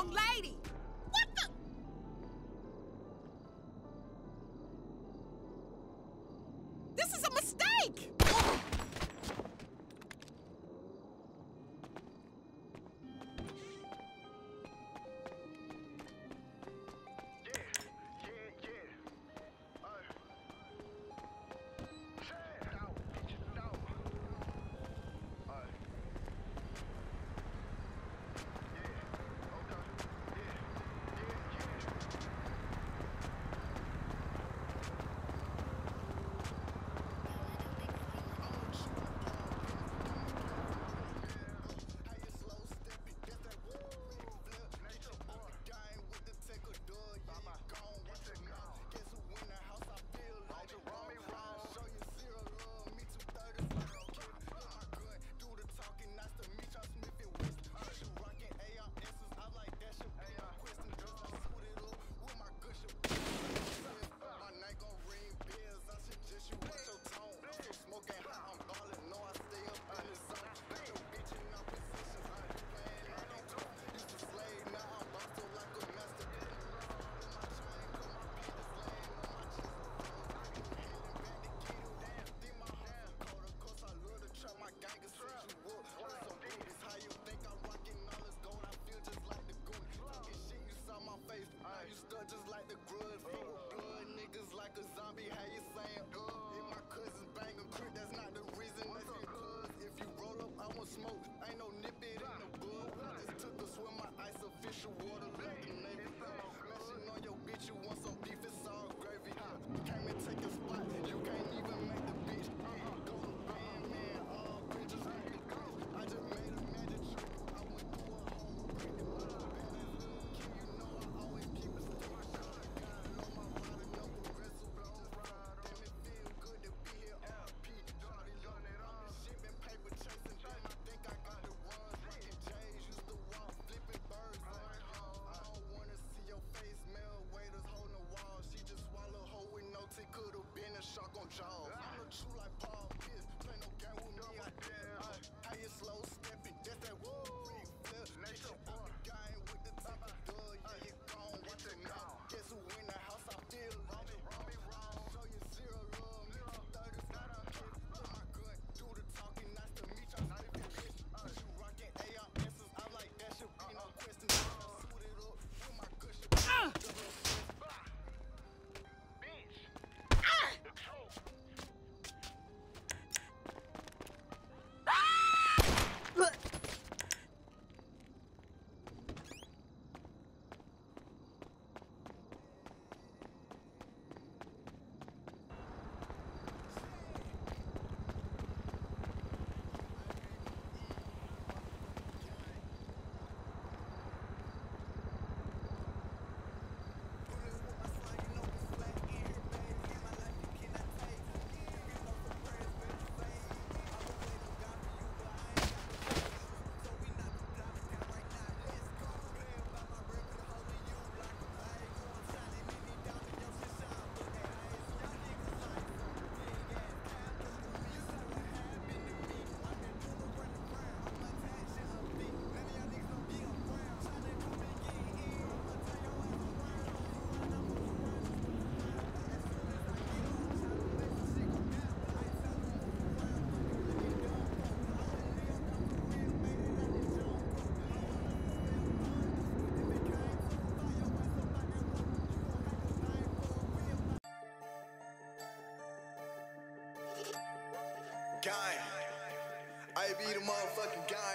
wrong lady. I be the motherfucking. Shit.